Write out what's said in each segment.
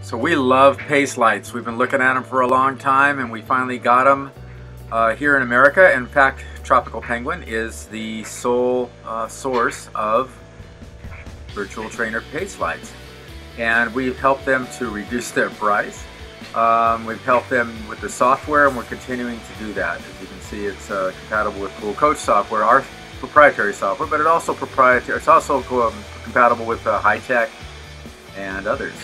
So we love pace lights. We've been looking at them for a long time and we finally got them uh, here in America. In fact, Tropical Penguin is the sole uh, source of virtual trainer pace lights. And we've helped them to reduce their price. Um, we've helped them with the software and we're continuing to do that. As you can see, it's uh, compatible with Cool Coach software, our proprietary software, but it also proprietary. It's also um, compatible with uh, Hy-Tek and others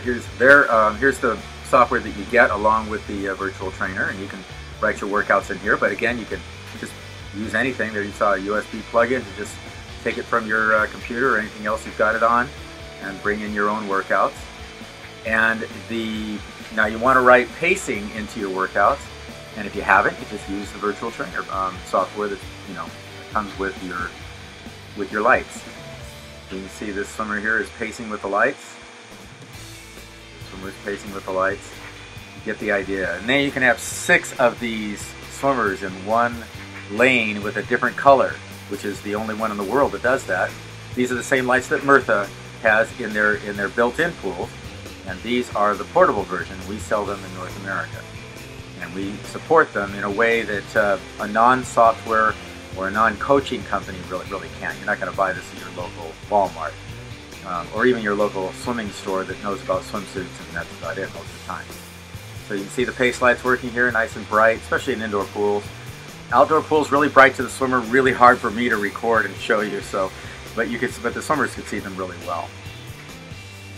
here's there. Um, here's the software that you get along with the uh, virtual trainer, and you can write your workouts in here. But again, you can just use anything. There you saw a USB plug-in to just take it from your uh, computer or anything else you've got it on, and bring in your own workouts. And the now you want to write pacing into your workouts, and if you haven't, you just use the virtual trainer um, software that you know comes with your with your lights. You can see this swimmer here is pacing with the lights swimmers pacing with the lights. You get the idea. And then you can have six of these swimmers in one lane with a different color, which is the only one in the world that does that. These are the same lights that Myrtha has in their in their built-in pools, and these are the portable version. We sell them in North America, and we support them in a way that uh, a non-software or a non-coaching company really really can't. You're not going to buy this at your local Walmart um, or even your local swimming store that knows about swimsuits, and that's about it most of the time. So you can see the pace lights working here, nice and bright, especially in indoor pools. Outdoor pools really bright to the swimmer, really hard for me to record and show you. So, but you could, but the swimmers could see them really well.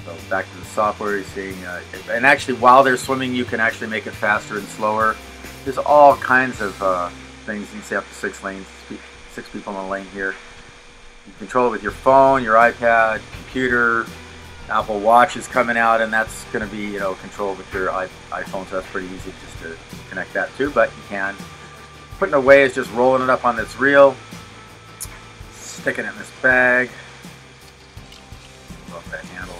So back to the software, you're seeing, uh, and actually while they're swimming, you can actually make it faster and slower. There's all kinds of uh, things. You can see up to six lanes, six people in a lane here. You control it with your phone, your iPad, computer. Apple Watch is coming out, and that's going to be you know controlled with your iPhone, so that's pretty easy just to connect that too. But you can. Putting away is just rolling it up on this reel, sticking it in this bag. Off that handle.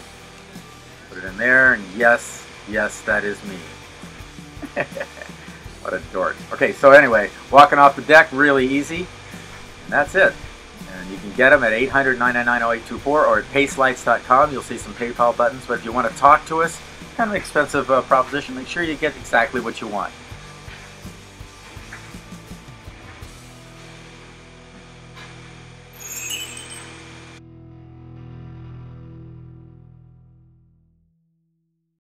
Put it in there, and yes, yes, that is me. what a dork. Okay, so anyway, walking off the deck, really easy, and that's it. You can get them at 800-999-0824 or at pacelights.com. You'll see some PayPal buttons. But if you want to talk to us, kind of an expensive uh, proposition, make sure you get exactly what you want.